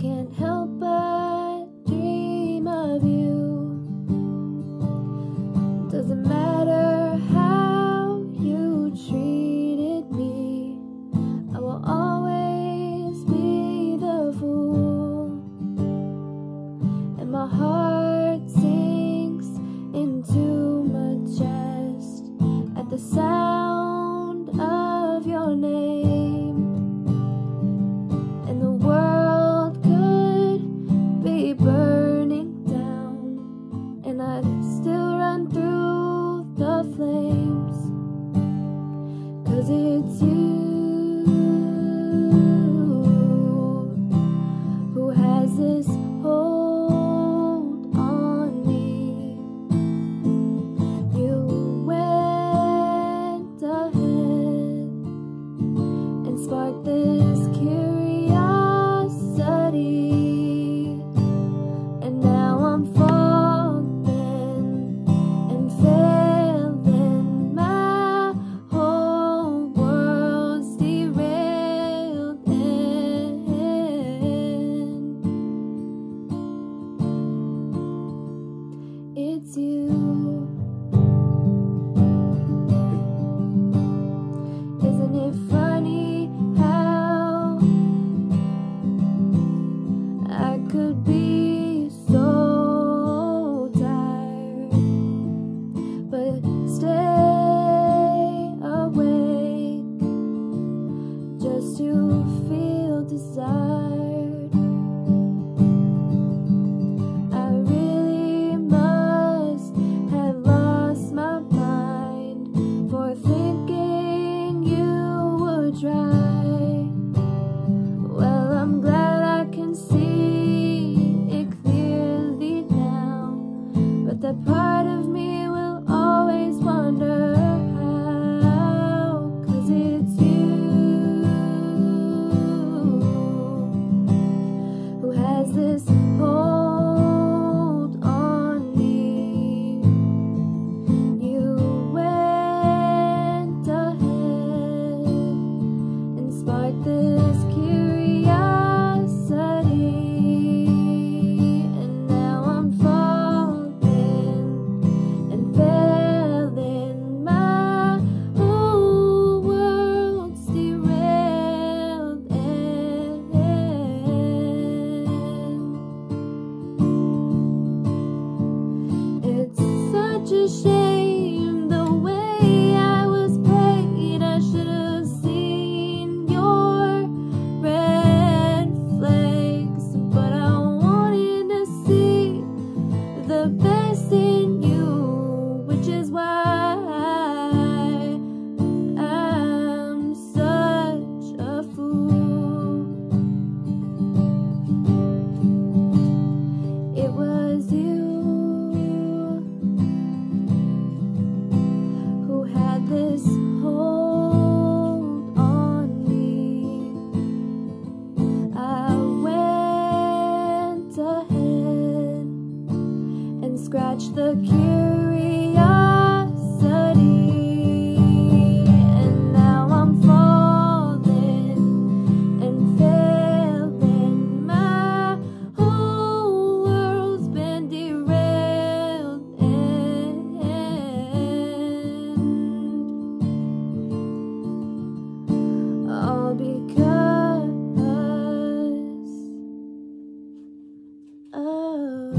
can't help but dream of you. Doesn't matter how you treated me, I will always be the fool. And my heart sinks into my chest at the sound. it's you. do. share. the curiosity. And now I'm falling and failing. My whole world's been derailed. And all because Oh